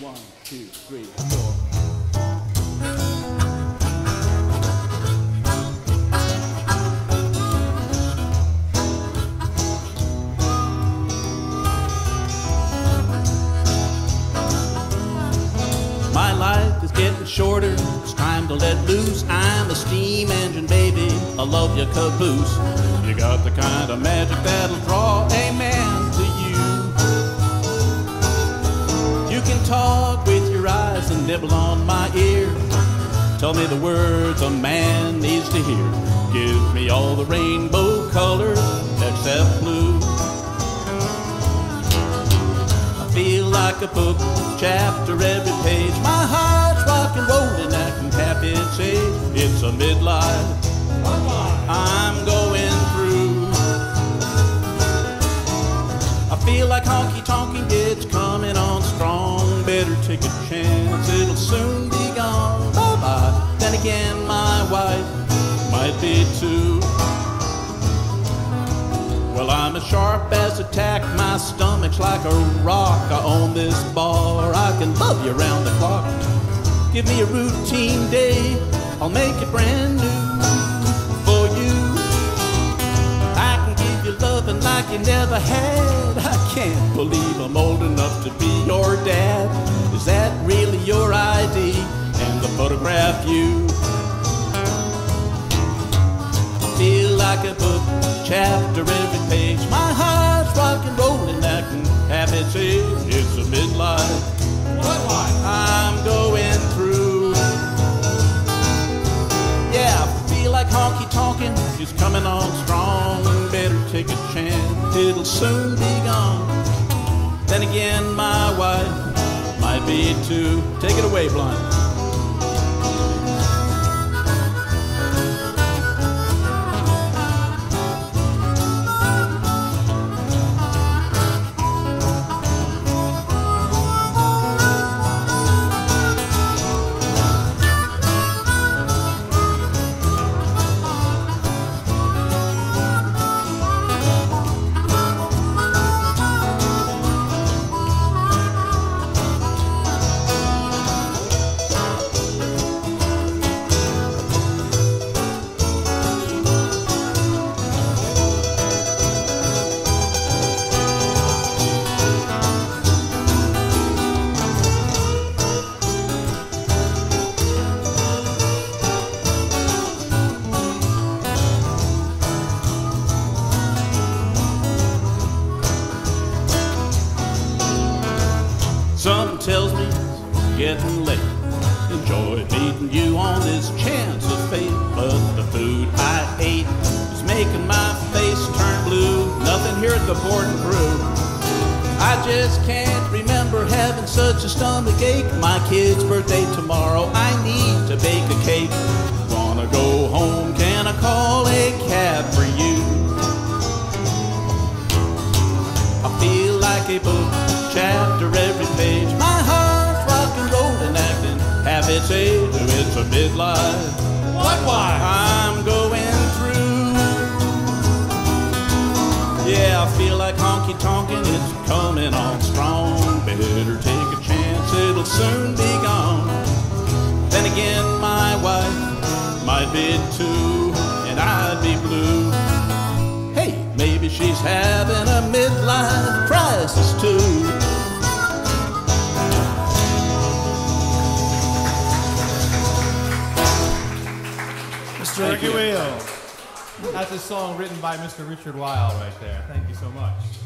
One, two, three, four. My life is getting shorter. It's time to let loose. I'm a steam engine, baby. I love your caboose. You got the kind of magic that'll draw a man nibble on my ear. Tell me the words a man needs to hear. Give me all the rainbow colors except blue. I feel like a book, chapter every page. My heart's rock and rolling, acting happy its age. It's a midlife Better take a chance, it'll soon be gone. Oh, bye bye. Then again, my wife might be too. Well, I'm as sharp as a tack. My stomach's like a rock. I own this bar. I can love you round the clock. Give me a routine day. I'll make it brand new for you. I can give you loving like you never had. Photograph you feel like a book, chapter every page. My heart's rock and rolling, acting half its age. It's a midlife. What life? I'm going through. Yeah, I feel like honky tonkin' is coming on strong. Better take a chance, it'll soon be gone. Then again, my wife might be too. Take it away, blind. Getting late. Enjoy meeting you on this chance of fate. But the food I ate is making my face turn blue. Nothing here at the Board and Brew. I just can't remember having such a stomach ache. My kid's birthday tomorrow. I need to bake a cake. Wanna go home? Can I call a cab for you? I feel like a book, midlife. What why? I'm going through. Yeah, I feel like honky tonkin', it's coming on strong. Better take a chance, it'll soon be gone. Then again, my wife might be too, and I'd be blue. Hey, maybe she's having a midlife crisis too. Wheel. That's a song written by Mr. Richard Weil right there. Thank you so much.